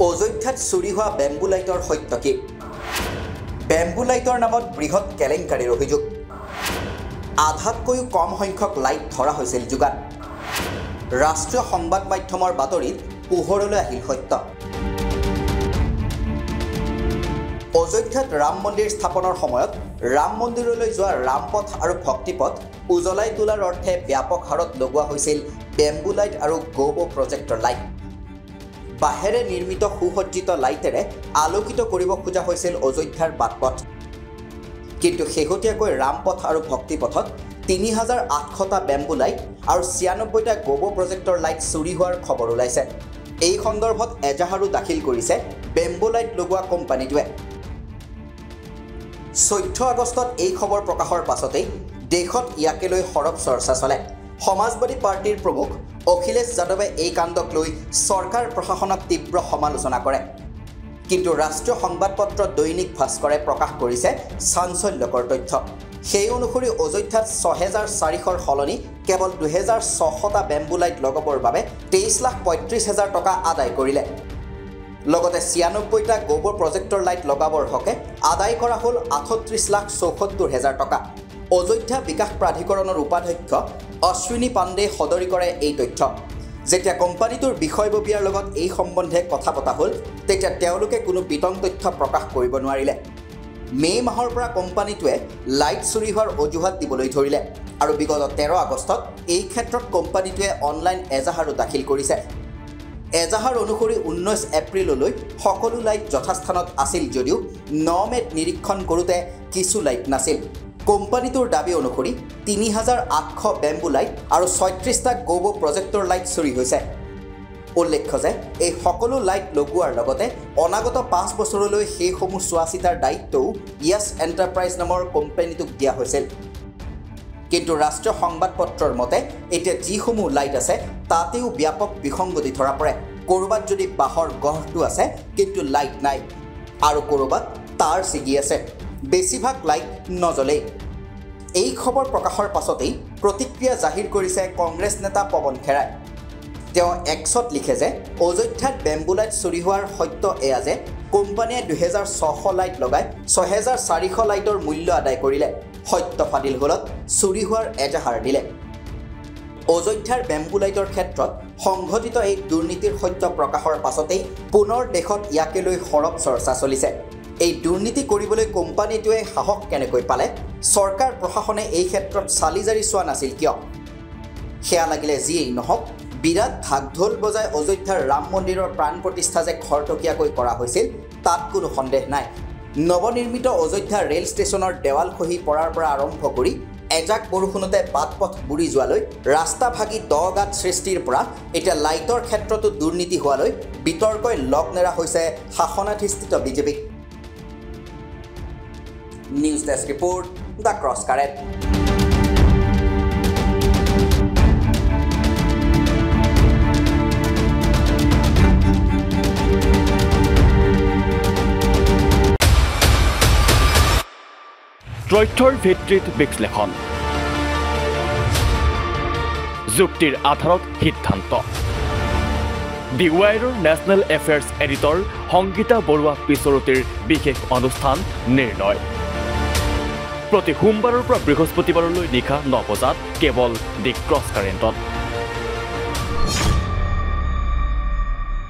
অযোধ্যাত চুৰি হোৱা বেম্বু লাইটৰ সত্য কি? বেম্বু লাইটৰ নামত বৃহৎ কেলেংকাৰীৰ অভিযোগ। আধাতকৈও কম সংখ্যক লাইট ধৰা হৈছিল যোগান। ৰাষ্ট্ৰীয় সংবাদ মাধ্যমৰ বাতৰিত পোহৰলৈ আহিল সত্য। অযোধ্যাত ৰাম মন্দিৰ স্থাপনৰ সময়ত ৰাম মন্দিৰলৈ যোৱা ৰামপথ আৰু ভক্তিপথ উজ্বলাই তোলাৰ অৰ্থে ব্যাপক হাৰত লগোৱা হৈছিল বেম্বু লাইট আৰু গৌব প্ৰজেক্টৰ লাইট। বাঁহেৰে নিৰ্মিত সুসজ্জিত লাইটেৰে আলোকিত কৰিব খোজা হৈছিল অযোধ্যাৰ বাট পথ কিন্তু শেহতীয়াকৈ ৰামপথ আৰু ভক্তিপথত তিনি হাজাৰ আঠশটা বেম্বু লাইট আৰু ছিয়ানব্বৈটা গৌব প্ৰজেক্টৰ লাইট চুৰি হোৱাৰ খবৰ ওলাইছে। এই সন্দৰ্ভত এজাহাৰো দাখিল কৰিছে বেম্বু লাইট লগোৱা কোম্পানীটোৱে। চৈধ্য আগষ্টত এই খবৰ প্ৰকাশৰ পাছতেই দেশত ইয়াকে লৈ সৰব চৰ্চা চলে। সমাজবাদী পাৰ্টীৰ প্ৰমুখ অখিলেশ যাদৱে এই কাণ্ডক লৈ চৰকাৰ প্ৰশাসনক তীব্ৰ সমালোচনা কৰে। কিন্তু ৰাষ্ট্ৰীয় সংবাদপত্ৰ দৈনিক ভাস্কৰে প্ৰকাশ কৰিছে চাঞ্চল্যকৰ তথ্য। সেই অনুসৰি অযোধ্যাত ছহেজাৰ চাৰিশৰ সলনি কেৱল দুহেজাৰ ছশটা বেম্বু লাইট লগাবৰ বাবে তেইছ লাখ পঁয়ত্ৰিছ হেজাৰ টকা আদায় কৰিলে। লগতে ছিয়ানব্বৈটা গৌবৰ প্ৰজেক্টৰ লাইট লগাবৰ হকে আদায় কৰা হ'ল আঠত্ৰিছ লাখ চৌসত্তৰ হেজাৰ টকা। অযোধ্যা বিকাশ প্ৰাধিকৰণৰ উপাধ্যক্ষ অশ্বিনী পাণ্ডে সদৰি কৰে এই তথ্য। যেতিয়া কোম্পানীটোৰ বিষয়ববীয়াৰ লগত এই সম্বন্ধে কথা পতা হ'ল তেতিয়া তেওঁলোকে কোনো বিতং তথ্য প্ৰকাশ কৰিব নোৱাৰিলে। মে' মাহৰ পৰা কোম্পানীটোৱে লাইট চুৰি হোৱাৰ অজুহাত দিবলৈ ধৰিলে আৰু বিগত তেৰ আগষ্টত এই ক্ষেত্ৰত কোম্পানীটোৱে অনলাইন এজাহাৰো দাখিল কৰিছে। এজাহাৰ অনুসৰি ঊনৈছ এপ্ৰিললৈ সকলো লাইট যথাস্থানত আছিল যদিও ন মেত নিৰীক্ষণ কৰোঁতে কিছু লাইট নাছিল। কোম্পানীটোৰ দাবী অনুসৰি তিনি হাজাৰ আঠশ বেম্বু লাইট আৰু ছয়ত্ৰিছটা গৌব প্ৰজেক্টৰ লাইট চুৰি হৈছে। উল্লেখ্য যে এই সকলো লাইট লগোৱাৰ লগতে অনাগত পাঁচ বছৰলৈ সেইসমূহ চোৱা চিতাৰ দায়িত্বও য়াছ এণ্টাৰপ্ৰাইজ নামৰ কোম্পানীটোক দিয়া হৈছিল। কিন্তু ৰাষ্ট্ৰীয় সংবাদপত্ৰৰ মতে এতিয়া যিসমূহ লাইট আছে তাতেও ব্যাপক বিসংগতি ধৰা পৰে। ক'ৰবাত যদি বাঁহৰ গঢ়টো আছে কিন্তু লাইট নাই। আৰু ক'ৰবাত তাঁৰ ছিগি আছে। বেছিভাগ লাইট নজ্বলেই। এই খবৰ প্ৰকাশৰ পাছতেই প্ৰতিক্ৰিয়া জাহিৰ কৰিছে কংগ্ৰেছ নেতা পৱন খেৰাই। তেওঁ এক্সত লিখে যে অযোধ্যাত বেম্বু লাইট চুৰি হোৱাৰ সত্য এয়া যে কোম্পানীয়ে দুহেজাৰ ছশ লাইট লগাই ছহেজাৰ চাৰিশ লাইটৰ মূল্য আদায় কৰিলে। সত্য ফাদিল হলত চুৰি হোৱাৰ এজাহাৰ দিলে। অযোধ্যাৰ বেম্বু লাইটৰ ক্ষেত্ৰত সংঘটিত এই দুৰ্নীতিৰ সত্য প্ৰকাশৰ পাছতেই পুনৰ দেশত ইয়াকে লৈ সৰব চৰ্চা চলিছে। এই দুৰ্নীতি কৰিবলৈ কোম্পানীটোৱে সাহস কেনেকৈ পালে? চৰকাৰ প্ৰশাসনে এই ক্ষেত্ৰত চালি জাৰি চোৱা নাছিল কিয়? সেয়া লাগিলে যিয়েই নহওক বিৰাট ঢাক ঢোল বজাই অযোধ্যাৰ ৰাম মন্দিৰৰ প্ৰাণ প্ৰতিষ্ঠা যে খৰতকীয়াকৈ কৰা হৈছিল তাত কোনো সন্দেহ নাই। নৱনিৰ্মিত অযোধ্যা ৰেল ষ্টেচনৰ দেৱাল খহি পৰাৰ পৰা আৰম্ভ কৰি এজাক বৰষুণতে বাট পথ বুৰি যোৱালৈ ৰাস্তা ভাগি দ গাঁত সৃষ্টিৰ পৰা এতিয়া লাইটৰ ক্ষেত্ৰতো দুৰ্নীতি হোৱালৈ বিতৰ্কই লগ নেৰা হৈছে শাসনাধিষ্ঠিত বিজেপিক। News desk report the cross current তথ্যৰ ভিত্তিত বিশ্লেষণ। যুক্তিৰ আধাৰত সিদ্ধান্ত। The ৱাইৰৰ national affairs editor Sangeeta Barua পিছৰতিৰ বিশেষ অনুষ্ঠান নিৰ্ণয়। প্ৰতি সোমবাৰৰ পৰা বৃহস্পতিবাৰলৈ নিশা ন বজাত কেৱল দি ক্ৰছ কাৰেণ্টত।